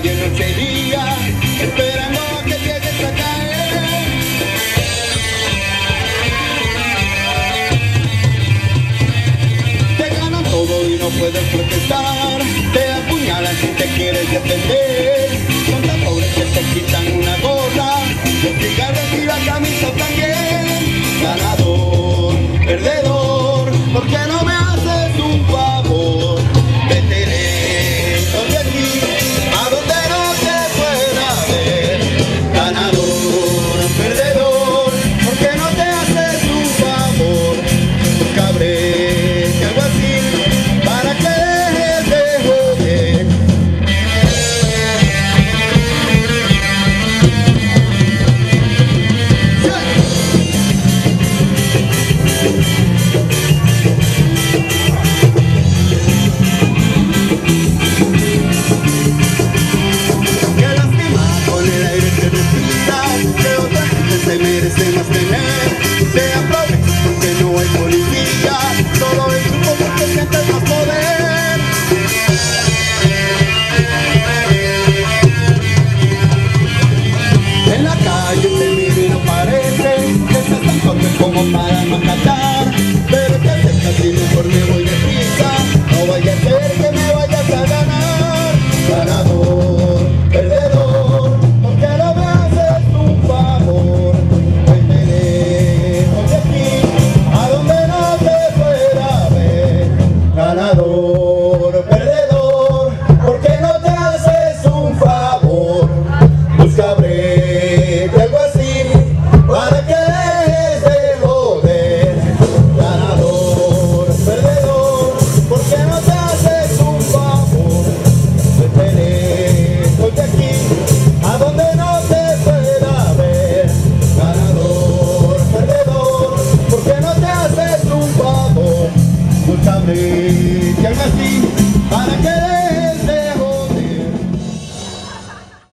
calle noche y día, esperando a que llegues a caer. Te ganan todo y no puedes protestar, te apuñalan si te quieres defender. Son tan pobres que te quitan una gorra, los cigarros y la camisa también. Ganador, perdedor. como para no cantar. Pero te aceptas y mejor me voy deprisa No vayas a este, y algo.